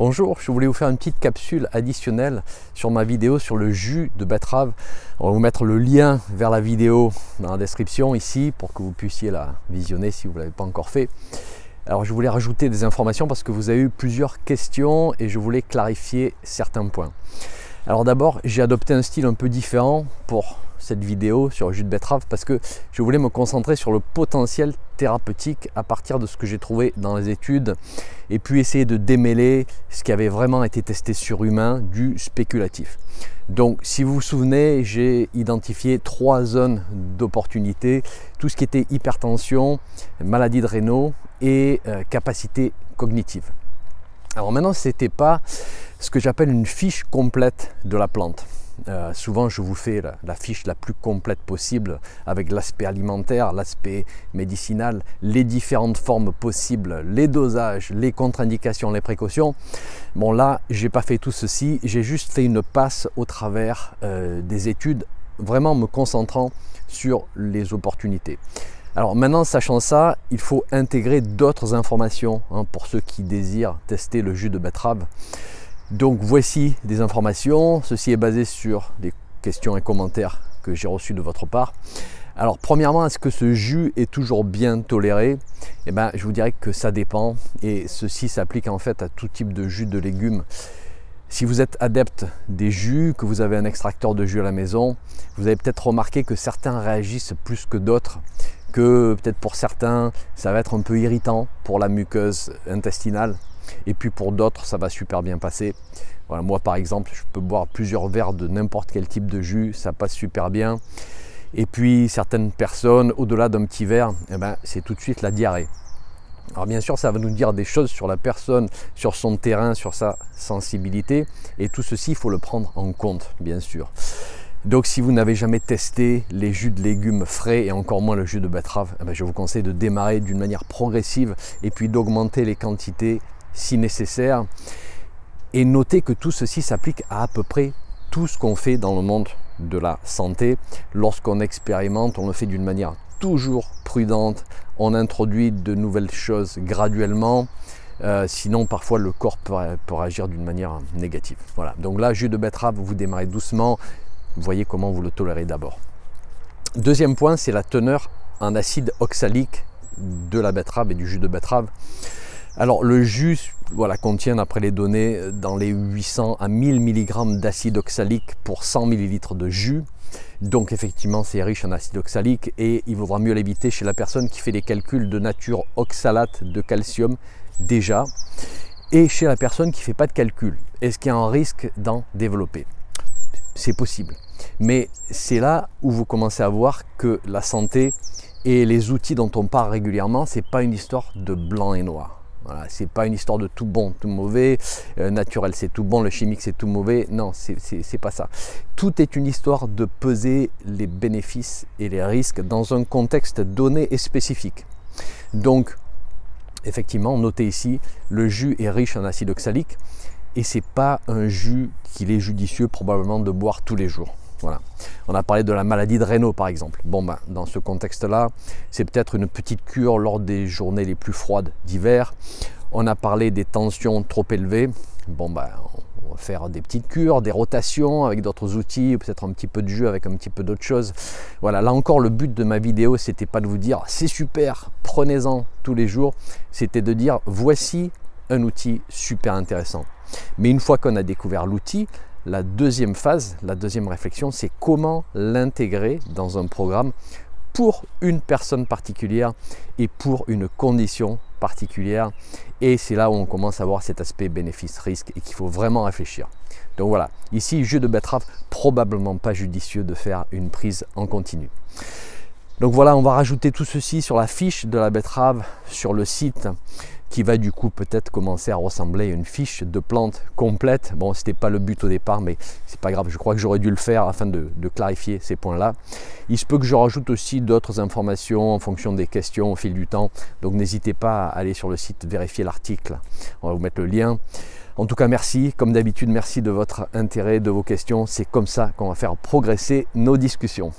Bonjour, je voulais vous faire une petite capsule additionnelle sur ma vidéo sur le jus de betterave. On va vous mettre le lien vers la vidéo dans la description ici pour que vous puissiez la visionner si vous ne l'avez pas encore fait. Alors je voulais rajouter des informations parce que vous avez eu plusieurs questions et je voulais clarifier certains points. Alors d'abord, j'ai adopté un style un peu différent pour cette vidéo sur le jus de betterave parce que je voulais me concentrer sur le potentiel thérapeutique à partir de ce que j'ai trouvé dans les études et puis essayer de démêler ce qui avait vraiment été testé sur humain du spéculatif. Donc si vous vous souvenez, j'ai identifié trois zones d'opportunité, tout ce qui était hypertension, maladie de rénaux et euh, capacité cognitive. Alors maintenant, ce n'était pas ce que j'appelle une fiche complète de la plante. Euh, souvent, je vous fais la, fiche la plus complète possible avec l'aspect alimentaire, l'aspect médicinal, les différentes formes possibles, les dosages, les contre-indications, les précautions. Bon, là, j'ai pas fait tout ceci, j'ai juste fait une passe au travers euh, des études, vraiment me concentrant sur les opportunités. Alors maintenant, sachant ça, il faut intégrer d'autres informations hein, pour ceux qui désirent tester le jus de betterave. Donc voici des informations. Ceci est basé sur des questions et commentaires que j'ai reçus de votre part. Alors premièrement, est-ce que ce jus est toujours bien toléré? Eh bien, je vous dirais que ça dépend et ceci s'applique en fait à tout type de jus de légumes. Si vous êtes adepte des jus, que vous avez un extracteur de jus à la maison, vous avez peut-être remarqué que certains réagissent plus que d'autres, que peut-être pour certains, ça va être un peu irritant pour la muqueuse intestinale. Et puis pour d'autres, ça va super bien passer. Moi par exemple, je peux boire plusieurs verres de n'importe quel type de jus, ça passe super bien. Et puis certaines personnes, au-delà d'un petit verre, eh ben, c'est tout de suite la diarrhée. Alors bien sûr, ça va nous dire des choses sur la personne, sur son terrain, sur sa sensibilité. Et tout ceci, il faut le prendre en compte, bien sûr. Donc si vous n'avez jamais testé les jus de légumes frais et encore moins le jus de betterave, eh ben, je vous conseille de démarrer d'une manière progressive et puis d'augmenter les quantités si nécessaire. Et notez que tout ceci s'applique à à peu près tout ce qu'on fait dans le monde de la santé. Lorsqu'on expérimente, on le fait d'une manière toujours prudente. On introduit de nouvelles choses graduellement. Euh, sinon, parfois, le corps peut, peut réagir d'une manière négative. Voilà. Donc là, jus de betterave, vous démarrez doucement. Voyez comment vous le tolérez d'abord. Deuxième point, c'est la teneur en acide oxalique de la betterave et du jus de betterave. Alors le jus voilà, contient après les données dans les 800 à 1000 mg d'acide oxalique pour 100 ml de jus. Donc effectivement c'est riche en acide oxalique et il vaudra mieux l'éviter chez la personne qui fait des calculs de nature oxalate de calcium déjà et chez la personne qui ne fait pas de calcul. Est-ce qu'il y a un risque d'en développer? C'est possible. Mais c'est là où vous commencez à voir que la santé et les outils dont on parle régulièrement, ce n'est pas une histoire de blanc et noir. Voilà, c'est pas une histoire de tout bon, tout mauvais, euh, naturel c'est tout bon, le chimique c'est tout mauvais. Non, c'est pas ça. Tout est une histoire de peser les bénéfices et les risques dans un contexte donné et spécifique. Donc, effectivement, notez ici, le jus est riche en acide oxalique et c'est pas un jus qu'il est judicieux probablement de boire tous les jours. On a parlé de la maladie de Raynaud par exemple. Bon ben, dans ce contexte-là, c'est peut-être une petite cure lors des journées les plus froides d'hiver. On a parlé des tensions trop élevées. Bon ben, on va faire des petites cures, des rotations avec d'autres outils, peut-être un petit peu de jus avec un petit peu d'autres choses. Voilà, là encore le but de ma vidéo, c'était pas de vous dire c'est super, prenez-en tous les jours, c'était de dire voici un outil super intéressant. Mais une fois qu'on a découvert l'outil, la deuxième phase, la deuxième réflexion, c'est comment l'intégrer dans un programme pour une personne particulière et pour une condition particulière. Et c'est là où on commence à voir cet aspect bénéfice-risque et qu'il faut vraiment réfléchir. Donc voilà, ici, jeu de betterave, probablement pas judicieux de faire une prise en continu. Donc voilà, on va rajouter tout ceci sur la fiche de la betterave sur le site qui va du coup peut-être commencer à ressembler à une fiche de plante complète. Bon, c'était pas le but au départ, mais c'est pas grave. Je crois que j'aurais dû le faire afin de, clarifier ces points-là. Il se peut que je rajoute aussi d'autres informations en fonction des questions au fil du temps. Donc n'hésitez pas à aller sur le site vérifier l'article. On va vous mettre le lien. En tout cas, merci. Comme d'habitude, merci de votre intérêt, de vos questions. C'est comme ça qu'on va faire progresser nos discussions.